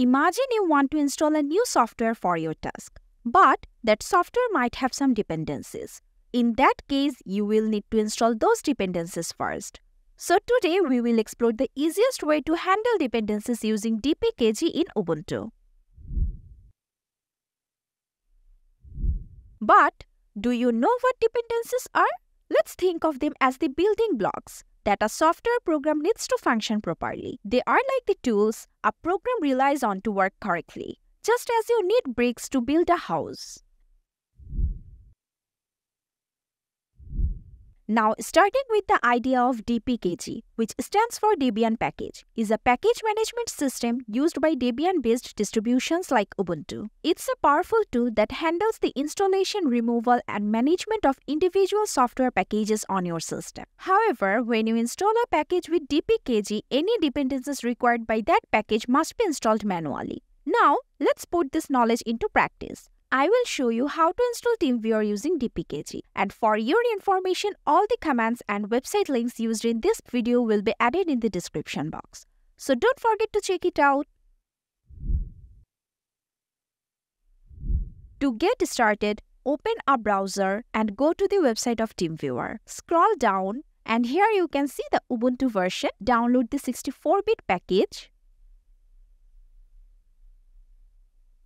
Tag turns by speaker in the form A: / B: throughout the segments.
A: Imagine you want to install a new software for your task, but that software might have some dependencies. In that case, you will need to install those dependencies first. So today we will explore the easiest way to handle dependencies using dpkg in Ubuntu. But do you know what dependencies are? Let's think of them as the building blocks that a software program needs to function properly. They are like the tools a program relies on to work correctly, just as you need bricks to build a house. Now, starting with the idea of DPKG, which stands for Debian Package, is a package management system used by Debian-based distributions like Ubuntu. It's a powerful tool that handles the installation, removal, and management of individual software packages on your system. However, when you install a package with DPKG, any dependencies required by that package must be installed manually. Now, let's put this knowledge into practice. I will show you how to install TeamViewer using DPKG. And for your information, all the commands and website links used in this video will be added in the description box. So don't forget to check it out. To get started, open a browser and go to the website of TeamViewer. Scroll down and here you can see the Ubuntu version. Download the 64-bit package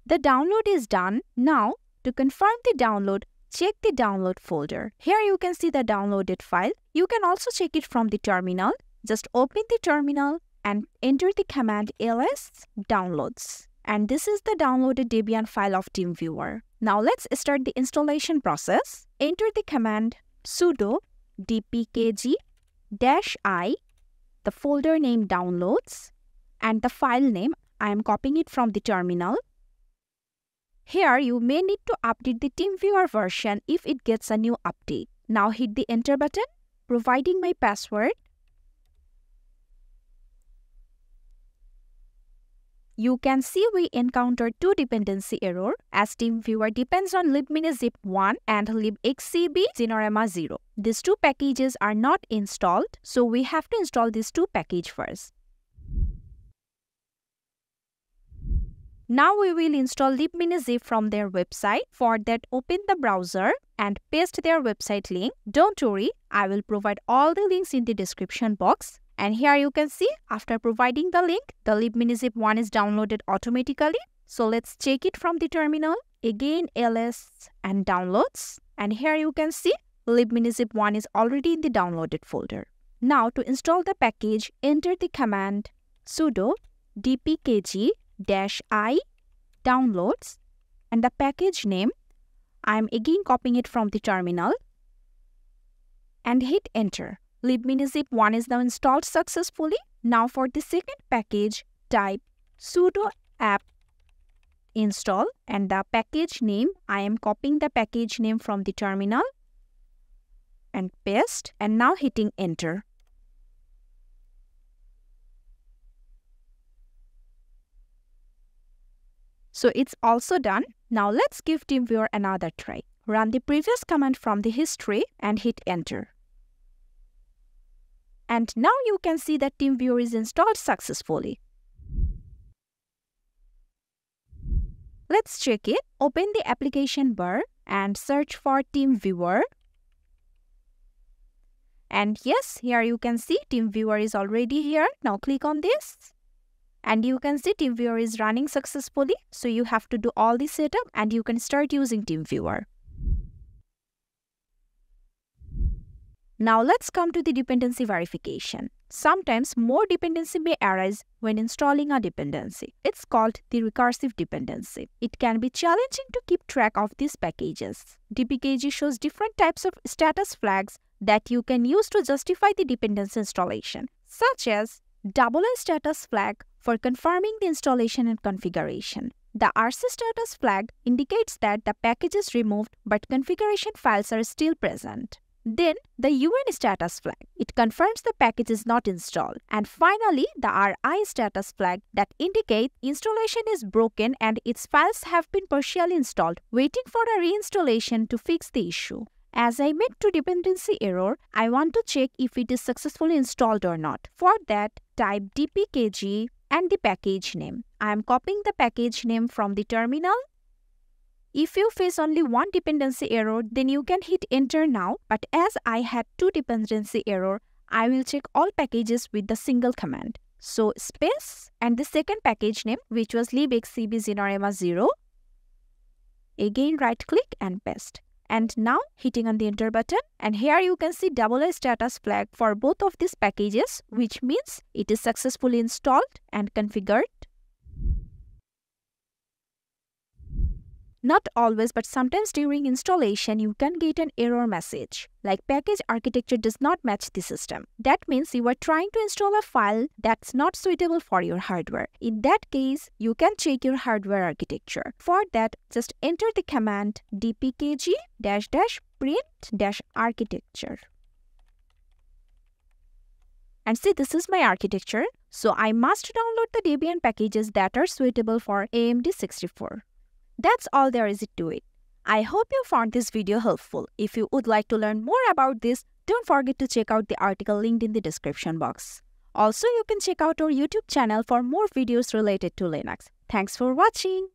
A: The download is done. Now, to confirm the download, check the download folder. Here you can see the downloaded file. You can also check it from the terminal. Just open the terminal and enter the command ls downloads. And this is the downloaded Debian file of TeamViewer. Now let's start the installation process. Enter the command sudo dpkg-i, the folder name downloads, and the file name. I am copying it from the terminal. Here, you may need to update the TeamViewer version if it gets a new update. Now hit the enter button, providing my password. You can see we encountered two dependency error as TeamViewer depends on libminizip1 and libxcb Xinerama 0. These two packages are not installed, so we have to install these two packages first. Now we will install libminizip from their website. For that, open the browser and paste their website link. Don't worry, I will provide all the links in the description box. And here you can see, after providing the link, the libminizip one is downloaded automatically. So let's check it from the terminal. Again, ls and downloads. And here you can see, libminizip one is already in the downloaded folder. Now to install the package, enter the command sudo dpkg i downloads and the package name I am again copying it from the terminal and hit enter. libminizip 1 is now installed successfully. Now for the second package, type sudo apt install and the package name, I am copying the package name from the terminal and paste and now hitting enter. So it's also done. Now let's give TeamViewer another try. Run the previous command from the history and hit enter. And now you can see that TeamViewer is installed successfully. Let's check it. Open the application bar and search for TeamViewer. And yes, here you can see TeamViewer is already here. Now click on this and you can see TeamViewer is running successfully. So you have to do all the setup and you can start using TeamViewer. Now let's come to the dependency verification. Sometimes more dependency may arise when installing a dependency. It's called the recursive dependency. It can be challenging to keep track of these packages. DPKG shows different types of status flags that you can use to justify the dependency installation, such as double A status flag for confirming the installation and configuration. The RC status flag indicates that the package is removed but configuration files are still present. Then the UN status flag. It confirms the package is not installed. And finally, the RI status flag that indicates installation is broken and its files have been partially installed, waiting for a reinstallation to fix the issue. As I met to dependency error, I want to check if it is successfully installed or not. For that, type dpkg and the package name. I am copying the package name from the terminal. If you face only one dependency error, then you can hit enter now. But as I had two dependency error, I will check all packages with the single command. So space and the second package name which was libxcb 0. Again right click and paste. And now hitting on the enter button and here you can see double status flag for both of these packages which means it is successfully installed and configured. Not always, but sometimes during installation, you can get an error message, like package architecture does not match the system. That means you are trying to install a file that's not suitable for your hardware. In that case, you can check your hardware architecture. For that, just enter the command dpkg print architecture. And see, this is my architecture. So I must download the Debian packages that are suitable for AMD 64. That's all there is to it. I hope you found this video helpful. If you would like to learn more about this, don't forget to check out the article linked in the description box. Also, you can check out our YouTube channel for more videos related to Linux. Thanks for watching.